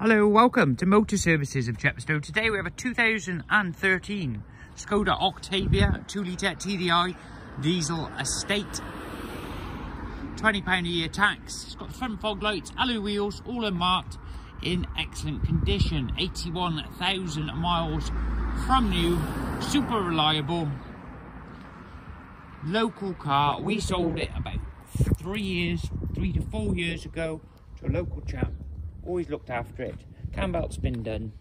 Hello, welcome to Motor Services of Chepstow. Today we have a 2013 Skoda Octavia 2 litre TDI diesel estate. £20 a year tax. It's got front fog lights, alloy wheels, all unmarked, in excellent condition. 81,000 miles from new, super reliable. Local car. We sold it about three years, three to four years ago to a local chap always looked after it. Cam belt's been done.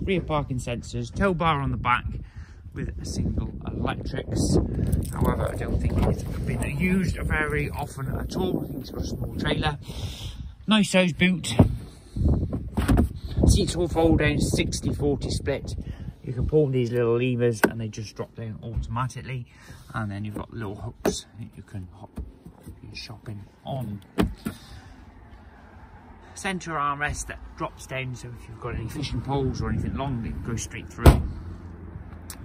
Rear parking sensors, tow bar on the back with a single electrics. However, I don't think it's been used very often at all. I think it's got a small trailer. Nice size boot. Seats all fold down 60-40 split. You can pull these little levers and they just drop down automatically. And then you've got little hooks that you can hop your shopping on centre armrest that drops down so if you've got any fishing poles or anything long it goes straight through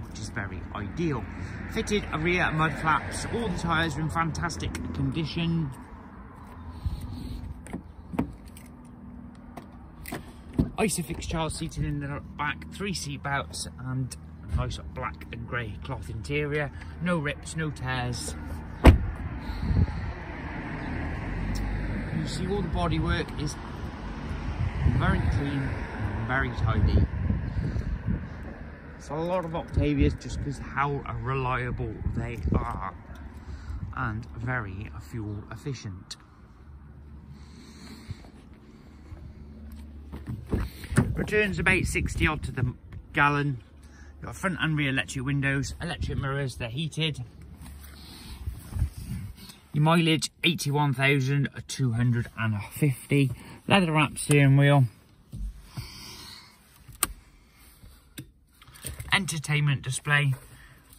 which is very ideal. Fitted a rear mud flaps all the tyres are in fantastic condition. Isofix child seating in the back three seat belts and a nice black and grey cloth interior. No rips no tears. You see all the bodywork is very clean, very tidy. It's a lot of Octavias just because how reliable they are and very fuel efficient. Returns about 60 odd to the gallon. Got front and rear electric windows, electric mirrors, they're heated. Your mileage 81,250 leather wrap steering wheel, entertainment display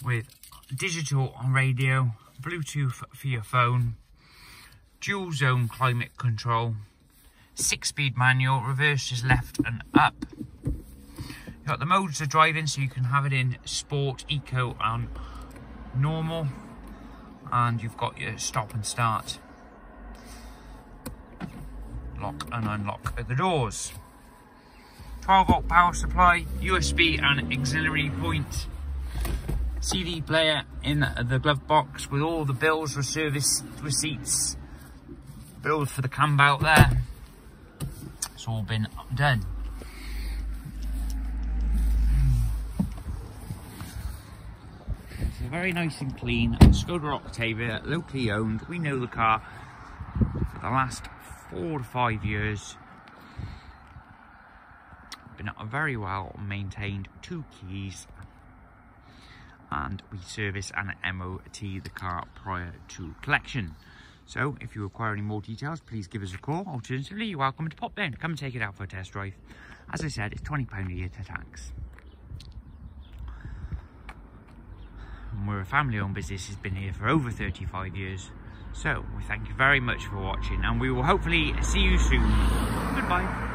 with digital radio, Bluetooth for your phone, dual zone climate control, six speed manual, reverses left and up. You've got the modes of driving so you can have it in sport, eco and normal and you've got your stop and start lock and unlock the doors. 12 volt power supply, USB and auxiliary point. CD player in the glove box with all the bills for service receipts. Bills for the cam belt there. It's all been done. It's very nice and clean. Skoda Octavia, locally owned. We know the car for the last four to five years. Been very well maintained, two keys, and we service and MOT the car prior to collection. So if you require any more details, please give us a call. Alternatively, you're welcome to pop down, come and take it out for a test drive. As I said, it's £20 a year to tax. And we're a family-owned business, has been here for over 35 years. So, we thank you very much for watching and we will hopefully see you soon. Goodbye.